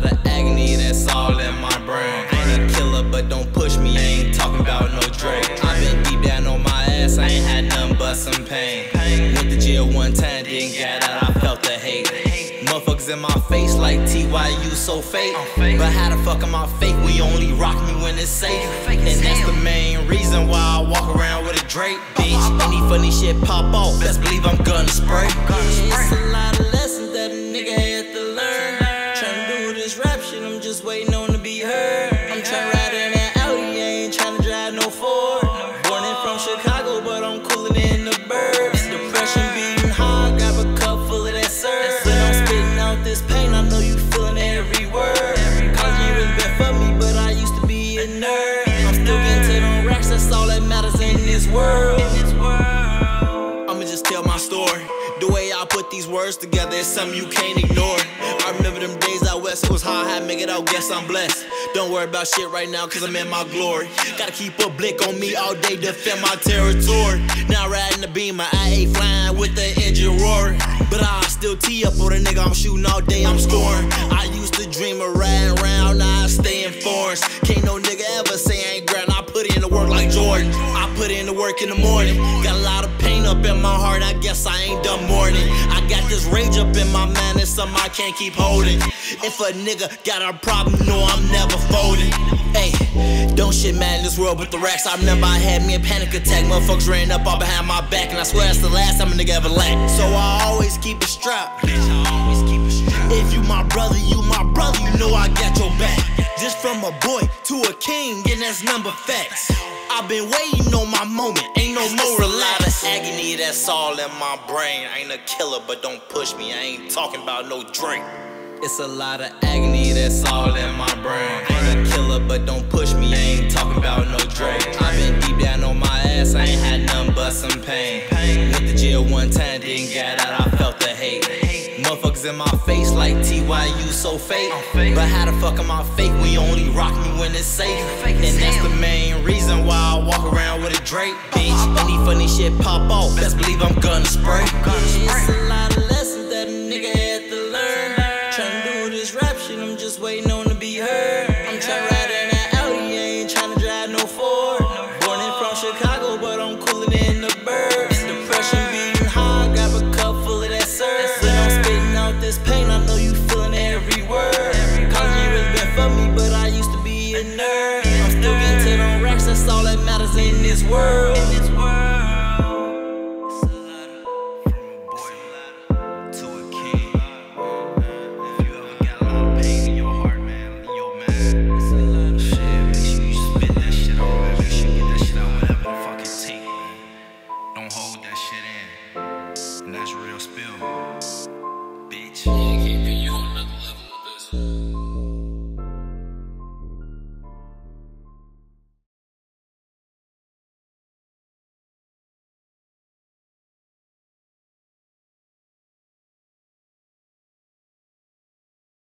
lot of agony, that's all in my brain. I ain't a killer, but don't push me, I ain't talking about no Drake. i been deep down on my ass, I ain't had nothing but some pain. Went to jail one time, didn't get out, I felt the hate. Motherfuckers in my face like TY, you so fake. But how the fuck am I fake? We only rock me when it's safe. And that's the main reason why I walk around with a Drake, bitch. Any funny shit pop off, best believe I'm gonna spray. Yeah, it's a lot of. Shit, I'm just waiting on to be heard. I'm tryna these words together it's something you can't ignore. I remember them days out west, it was hard, I make it out, guess I'm blessed. Don't worry about shit right now, cause I'm in my glory. Gotta keep a blick on me all day, defend my territory. Now riding the beam, my IA flying with the engine roaring. But I still tee up on a nigga, I'm shooting all day, I'm scoring. I used to dream of riding around, now I stay in forest. Can't no nigga ever say I ain't grind, I put in the work like Jordan. I put in the work in the morning. Got a up in my heart, I guess I ain't done mourning. I got this rage up in my mind, it's something I can't keep holding. If a nigga got a problem, no, I'm never folding. Hey, don't shit mad in this world with the racks. I remember I had me a panic attack. Motherfuckers ran up all behind my back, and I swear that's the last time a nigga ever lacked. So I always keep it strapped. If you my brother, you my brother, from a boy to a king, and that's number facts. I've been waiting on my moment, ain't no more relax. agony that's all in my brain. I ain't a killer, but don't push me. I ain't talking about no drink. It's a lot of agony that's all in my brain. I ain't a killer, but don't push me. I ain't talking about no drink. i been deep down on my ass, I ain't had nothing but some pain. Went to jail one time, didn't get out, I felt the hate. Motherfuckers in my face like TYU so fake. But how the fuck am I fake? We only rock me when it's safe. And that's the main reason why I walk around with a Drake, bitch. Any funny shit pop off, best believe I'm gonna spray. It's a lot of lessons that a nigga had to learn. Tryna do this rap shit, I'm just waiting on to be heard. I'm tryna ride world. In this world. It's a letter from a boy to a king. If you ever got a lot of pain in your heart, man, in your mind, shit, make sure you spit that shit out, man. Make sure you get that shit out, whatever the fuck it take, man. Don't hold that shit in. And that's real spill, bitch. Yeah, keeping you on another level with this.